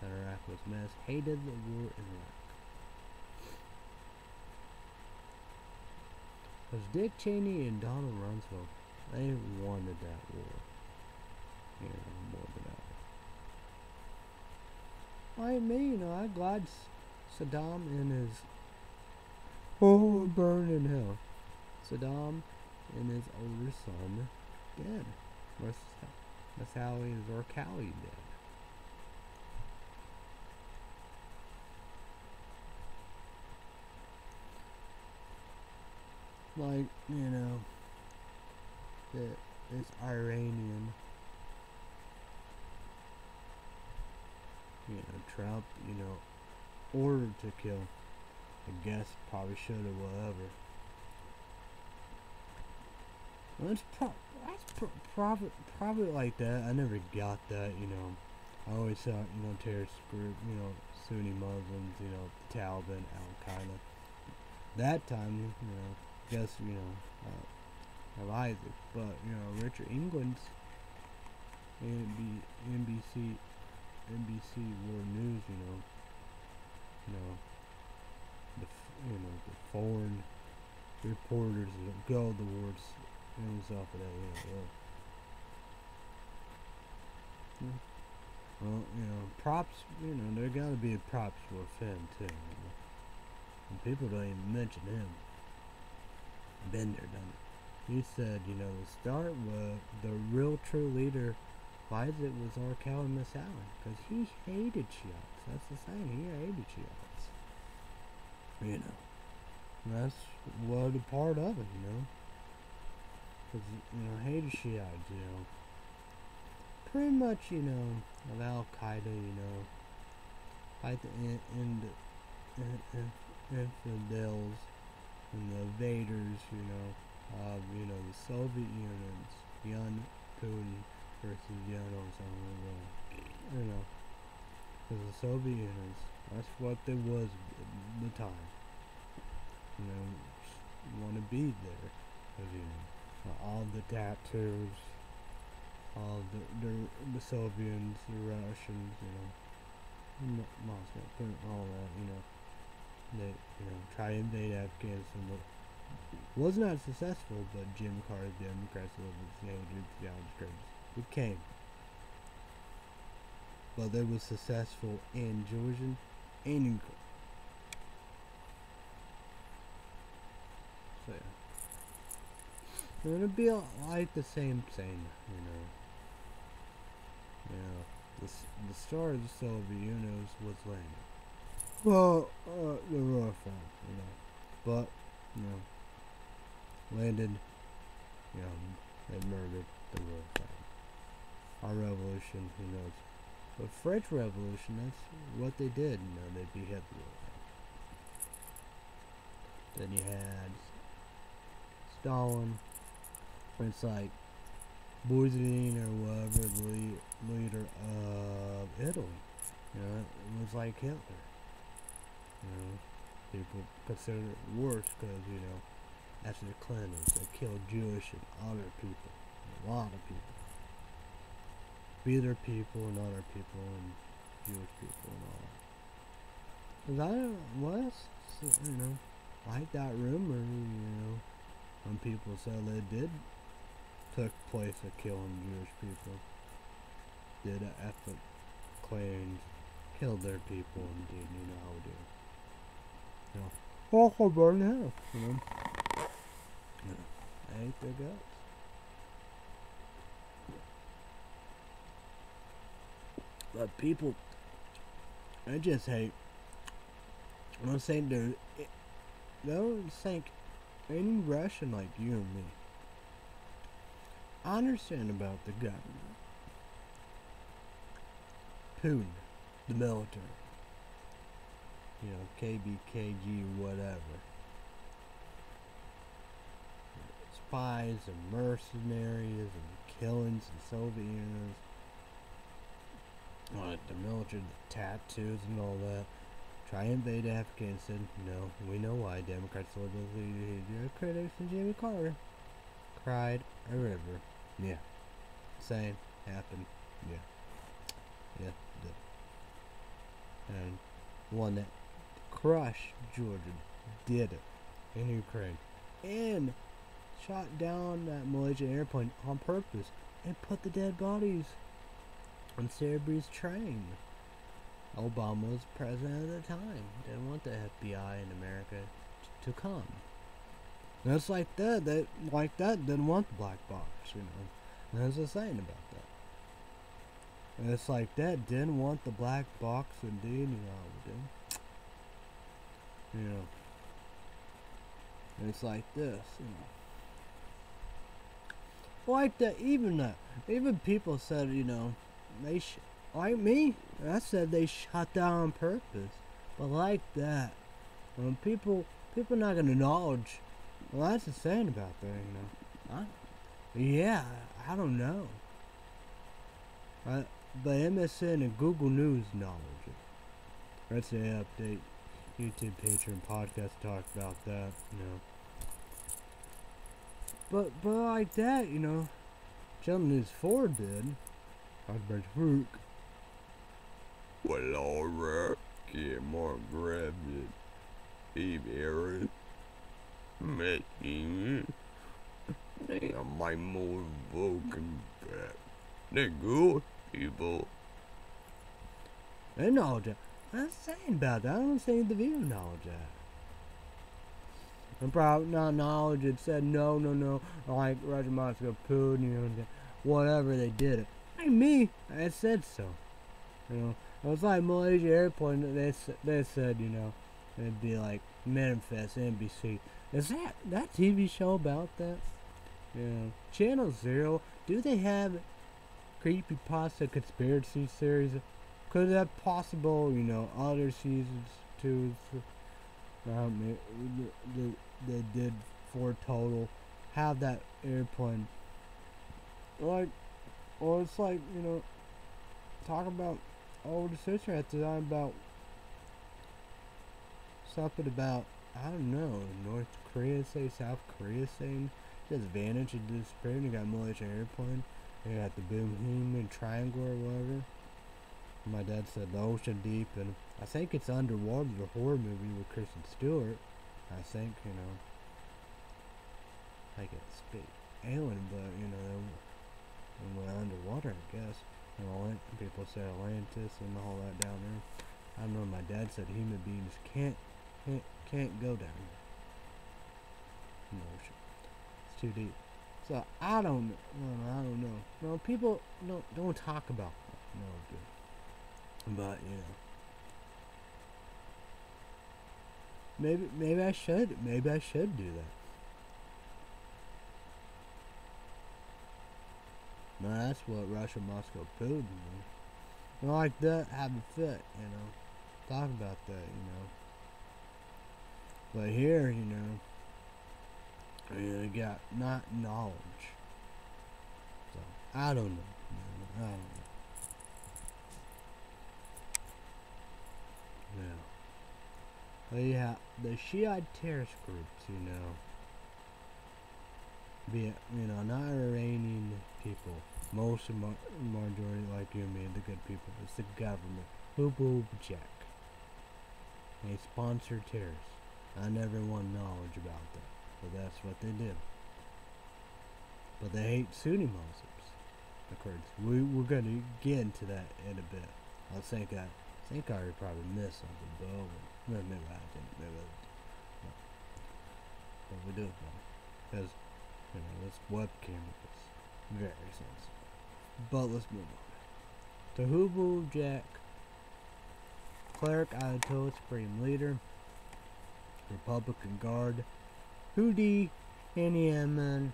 that Iraq was mess. Hated the war in Iraq. Because Dick Cheney and Donald Rumsfeld, they wanted that war. You know, more than ever. Like me, you know, I'm glad Saddam and his oh burn in hell. Saddam and his older son dead. Masali and Zorkali dead. Like you know that this Iranian. You know Trump you know ordered to kill. I guess probably should have whatever. That's pro that's pro probably probably like that. I never got that you know. I always thought you know terrorist group you know Sunni Muslims you know Taliban Al Qaeda that time you know guess you know uh, of Isaac, but you know Richard Engel's NB, NBC NBC World News, you know, you know the you know the foreign reporters that go the wars and stuff of that, you know. Yeah. Well, you know, props, you know, there gotta be props for Finn too. You know? And people don't even mention him. Been there, done it. You said, you know, the start was the real true leader why is it was Arkell and Miss Allen. Because he hated Shiites. That's the same. He hated Shiites. You know. That's what a part of it, you know. Because, you know, hated Shiites, you know. Pretty much, you know, of Al Qaeda, you know. Fight the in, in, in, in, infidels and the invaders, you know, of, you know, the Soviet Union's young Putin versus young Osama You know, because the Soviet Union, that's what there was at the time. You know, want to be there. Because, you know, all the tattoos, all the, the, the Soviets, the Russians, you know, Moscow, all that, you know, they, you know, try to invade Afghanistan, but was not successful, but Jim Carter, Democrats, the Andrew, the Aldous It came. But they were successful in Georgia and in So yeah. It'll be like the same thing, you know. You know, the, the star of the Soviet Union was landing. Well, uh, the rough one, you know. But, you know, landed, you know, they murdered the real thing. Our revolution, who knows? But French Revolution, that's what they did, you know, they beheaded the real thing. Then you had Stalin, it's like Mussolini or whatever, the leader of Italy. You know, it was like Hitler. You know, people consider it worse because, you know, after the Clintons. They killed Jewish and other people. A lot of people. Bitter people and other people and Jewish people and all that. Cause I was, you know, like that rumor, you know, when people said they did took place of killing Jewish people. Did ethnic cleanse, killed their people and did, you know how to do. You know, awful burn hell, you know. I hate their guts. But people, I just hate. I'm not saying they're. They don't think any Russian like you and me. I understand about the government. Putin, the military. You know, KBKG, whatever. spies and mercenaries and killings and Soviets. Like the military, the tattoos and all that. Try and invade Afghanistan. No, we know why. Democrats us critics and Jimmy Carter cried a river. Yeah. Same happened. Yeah. Yeah. And one that crushed Georgia did it in Ukraine. And shot down that Malaysian airplane on purpose and put the dead bodies on Serbia's train. Obama was president at the time. Didn't want the FBI in America to come. That's like that. That like that didn't want the black box, you know. And that's the saying about that. And it's like that didn't want the black box indeed, you know. You know. It's like this, you know like that. Even that. Even people said, you know, they sh- like me. I said they shot down on purpose. But like that, when people people not gonna acknowledge. Well, that's the saying about that, you know. I, yeah, I don't know. Uh, but MSN and Google News knowledge it. That's the update. YouTube Patreon podcast talk about that, you know. But but like that, you know, Gentleman News 4 did. I'd fruit. Well, alright, get more grab it. Eve Aaron. Making it. my more vocal back. They're good people. And know that. I'm saying about that. I don't say the video knowledge that. and probably not knowledge had said no, no, no, like Roger Moscow Putin, you know, whatever they did it. Like me, I said so. You know, it was like Malaysia Airplane. They they said, you know, it'd be like Manifest NBC. Is that that TV show about that? You know, Channel Zero. Do they have creepy pasta conspiracy series? Could that possible? You know, other seasons too. Um, they, they did for total have that airplane like or it's like you know talk about older sister at the time about something about I don't know North Korea say South Korea saying just vanished and disappeared and got Malaysia airplane they got the Bohemian Triangle or whatever my dad said the ocean deep and I think it's underwater the horror movie with Kristen Stewart I think you know. Like a space alien but you know they went underwater I guess. You know people say Atlantis and all that down there. I don't know my dad said human beings can't can't can't go down there. In the ocean it's too deep. So I don't know I don't know. No people don't don't talk about that no good but you know Maybe maybe I should maybe I should do that. No, that's what Russia Moscow Putin do. You like that, have fit, you know. Talk about that, you know. But here, you know, you got not knowledge. So I don't know. I don't know. Yeah. But yeah, the Shiite terrorist groups, you know, be you know, not Iranian people, most of ma majority like you and me, the good people, it's the government. Hooba Jack. They sponsor terrorists. I never want knowledge about that, but that's what they do. But they hate Sunni Muslims, the Kurds. We, we're going to get into that in a bit. I think I, I think I already probably missed something, but oh no, didn't. Maybe I didn't. But we do Because, you know, this webcam is very sensitive. But let's move on. Tahubu Jack, Cleric Ayatollah Supreme Leader, Republican Guard, Houthi, Annie Yemen,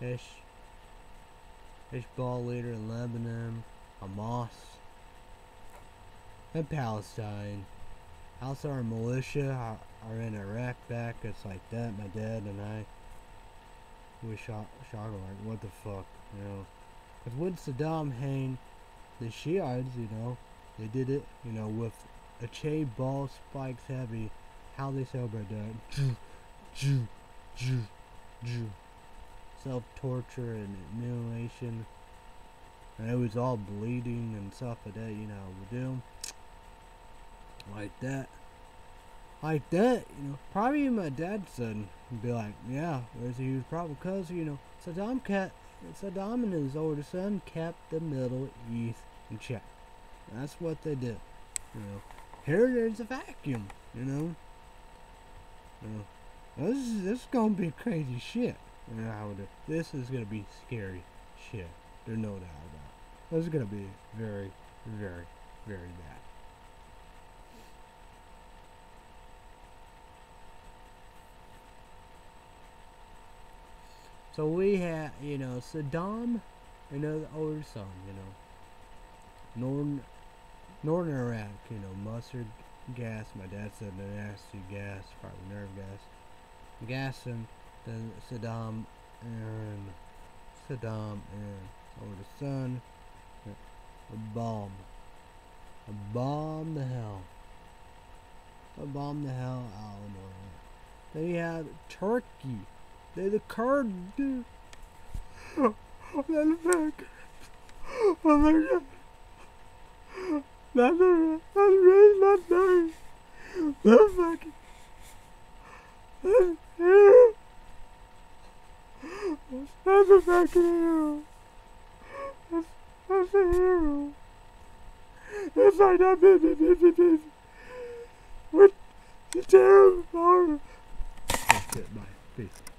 Ish, Ishbal Leader in Lebanon, Hamas, and Palestine. Also, our militia are, in Iraq back. It's like that. My dad and I, we shot, shot like, what the fuck, you know? Because when Saddam hanged the Shiites, you know, they did it, you know, with a chain ball spikes heavy. How they celebrate that? Jew, Self-torture and mutilation. And it was all bleeding and stuff like that, you know, we do like that. Like that, you know, probably my dad said, be like, yeah, there's a huge problem because, you know, Saddam kept, Saddam and his older son kept the Middle East in check. That's what they did. You know, here there's a vacuum, you know. You know this is, this is gonna be crazy shit. You know, this is gonna be scary shit. There's no doubt about it. This is gonna be very, very, very bad. So we had, you know, Saddam, know, the older son, you know, northern, northern Iraq, you know, mustard gas. My dad said the nasty gas, probably nerve gas. Gassing the Saddam and Saddam and older son, a bomb, a bomb the hell, a bomb the hell out of nowhere. Then you have Turkey. They're the card, dude. Oh, that's back. Oh my god. That's a, that's really not nice. That's fucking. That's a fucking hero. That's, that's a hero. It's like that baby, baby, baby. With the terrible power. Peace.